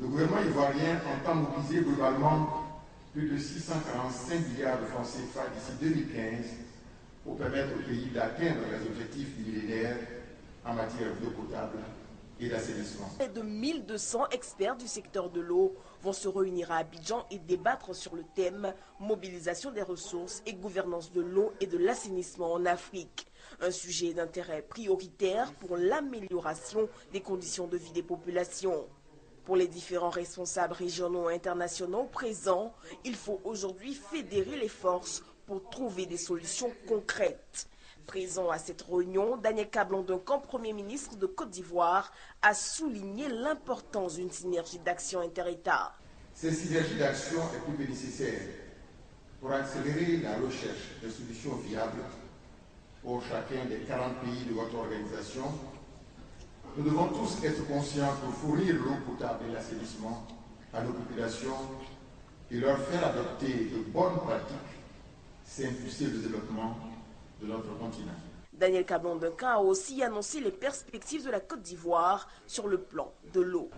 Le gouvernement ivoirien entend mobiliser globalement plus de 645 milliards de francs CFA d'ici 2015 pour permettre au pays d'atteindre les objectifs millénaires en matière d'eau potable et d'assainissement. Près de 1200 experts du secteur de l'eau vont se réunir à Abidjan et débattre sur le thème mobilisation des ressources et gouvernance de l'eau et de l'assainissement en Afrique. Un sujet d'intérêt prioritaire pour l'amélioration des conditions de vie des populations. Pour les différents responsables régionaux et internationaux présents, il faut aujourd'hui fédérer les forces pour trouver des solutions concrètes. Présent à cette réunion, Daniel Cablon-Duncan, Premier ministre de Côte d'Ivoire, a souligné l'importance d'une synergie d'action inter-État. Cette synergie d'action est plus que nécessaire pour accélérer la recherche de solutions viables pour chacun des 40 pays de votre organisation nous devons tous être conscients pour fournir l'eau potable et l'assainissement à nos populations et leur faire adopter de bonnes pratiques, c'est impulser le développement de notre continent. Daniel Kabondeka a aussi annoncé les perspectives de la Côte d'Ivoire sur le plan de l'eau.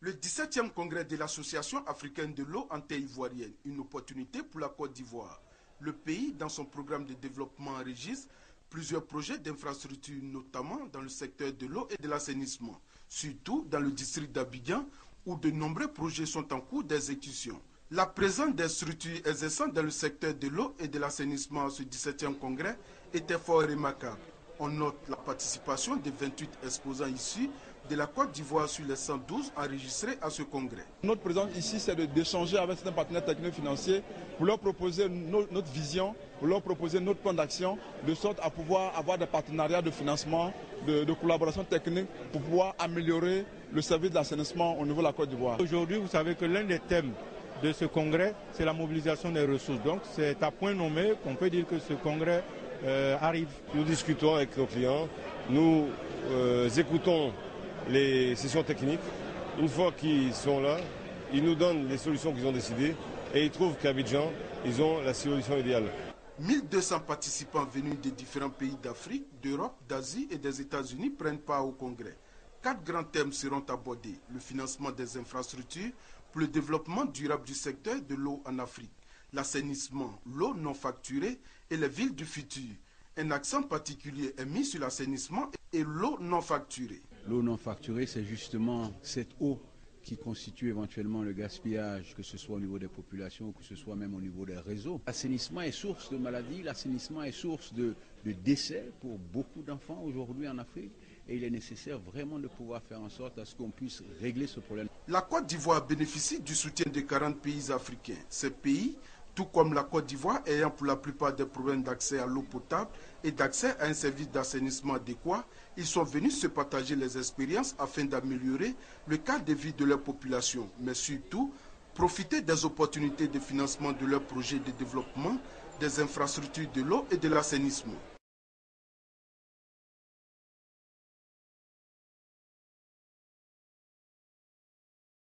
Le 17e congrès de l'Association africaine de l'eau en terre ivoirienne, une opportunité pour la Côte d'Ivoire. Le pays, dans son programme de développement, enregistre plusieurs projets d'infrastructures, notamment dans le secteur de l'eau et de l'assainissement, surtout dans le district d'Abidjan, où de nombreux projets sont en cours d'exécution. La présence des structures exerçant dans le secteur de l'eau et de l'assainissement à ce 17e congrès était fort remarquable. On note la participation des 28 exposants issus de la Côte d'Ivoire sur les 112 enregistrés à ce congrès. Notre présence ici, c'est d'échanger avec certains partenaires techniques financiers pour leur proposer notre vision, pour leur proposer notre plan d'action, de sorte à pouvoir avoir des partenariats de financement, de, de collaboration technique pour pouvoir améliorer le service d'assainissement au niveau de la Côte d'Ivoire. Aujourd'hui, vous savez que l'un des thèmes de ce congrès, c'est la mobilisation des ressources. Donc c'est à point nommé qu'on peut dire que ce congrès euh, arrive. Nous discutons avec nos clients, nous euh, écoutons les sessions techniques. Une fois qu'ils sont là, ils nous donnent les solutions qu'ils ont décidées et ils trouvent qu'à Abidjan, ils ont la solution idéale. 1200 participants venus des différents pays d'Afrique, d'Europe, d'Asie et des États-Unis prennent part au congrès. Quatre grands thèmes seront abordés. Le financement des infrastructures pour le développement durable du secteur de l'eau en Afrique, l'assainissement, l'eau non facturée et les villes du futur. Un accent particulier est mis sur l'assainissement et l'eau non facturée. L'eau non facturée, c'est justement cette eau qui constitue éventuellement le gaspillage, que ce soit au niveau des populations ou que ce soit même au niveau des réseaux. L'assainissement est source de maladies, l'assainissement est source de, décès pour beaucoup d'enfants aujourd'hui en Afrique et il est nécessaire vraiment de pouvoir faire en sorte à ce qu'on puisse régler ce problème. La Côte d'Ivoire bénéficie du soutien de 40 pays africains. Ces pays tout comme la Côte d'Ivoire ayant pour la plupart des problèmes d'accès à l'eau potable et d'accès à un service d'assainissement adéquat, ils sont venus se partager les expériences afin d'améliorer le cadre de vie de leur population, mais surtout profiter des opportunités de financement de leurs projets de développement des infrastructures de l'eau et de l'assainissement.